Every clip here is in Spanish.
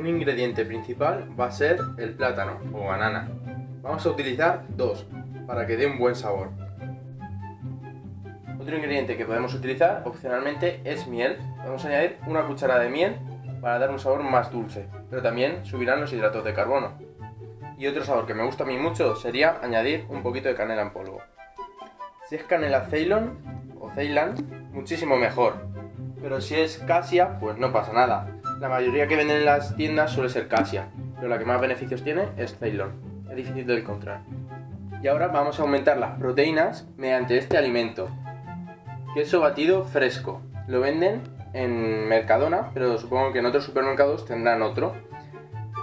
un ingrediente principal va a ser el plátano o banana. Vamos a utilizar dos para que dé un buen sabor. Otro ingrediente que podemos utilizar opcionalmente es miel. Vamos a añadir una cucharada de miel para dar un sabor más dulce, pero también subirán los hidratos de carbono. Y otro sabor que me gusta a mí mucho sería añadir un poquito de canela en polvo. Si es canela Ceylon o Ceylan, muchísimo mejor. Pero si es casia, pues no pasa nada. La mayoría que venden en las tiendas suele ser casia, pero la que más beneficios tiene es Ceylon. Es difícil de encontrar. Y ahora vamos a aumentar las proteínas mediante este alimento. Queso batido fresco. Lo venden en Mercadona, pero supongo que en otros supermercados tendrán otro.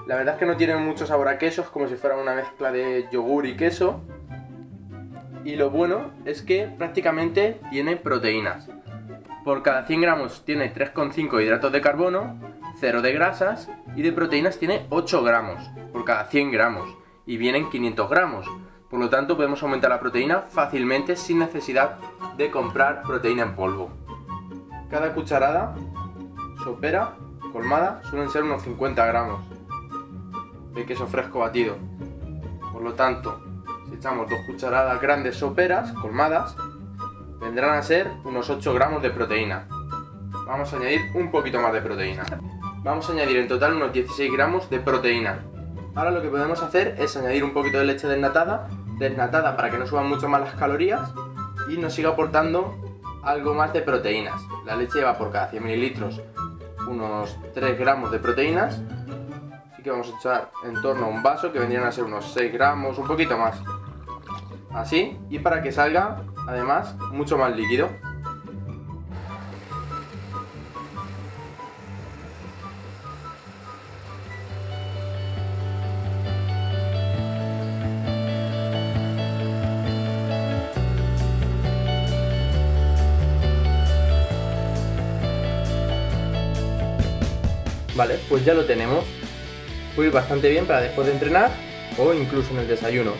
La verdad es que no tiene mucho sabor a queso, es como si fuera una mezcla de yogur y queso. Y lo bueno es que prácticamente tiene proteínas. Por cada 100 gramos tiene 3,5 hidratos de carbono, 0 de grasas y de proteínas tiene 8 gramos por cada 100 gramos y vienen 500 gramos. Por lo tanto podemos aumentar la proteína fácilmente sin necesidad de comprar proteína en polvo. Cada cucharada sopera colmada suelen ser unos 50 gramos de queso fresco batido. Por lo tanto, si echamos dos cucharadas grandes soperas colmadas, vendrán a ser unos 8 gramos de proteína. Vamos a añadir un poquito más de proteína. Vamos a añadir en total unos 16 gramos de proteína. Ahora lo que podemos hacer es añadir un poquito de leche desnatada, desnatada para que no suban mucho más las calorías y nos siga aportando algo más de proteínas. La leche lleva por cada 100 mililitros unos 3 gramos de proteínas, así que vamos a echar en torno a un vaso que vendrían a ser unos 6 gramos, un poquito más. Así, y para que salga además mucho más líquido. Vale, pues ya lo tenemos. Puede bastante bien para después de entrenar o incluso en el desayuno.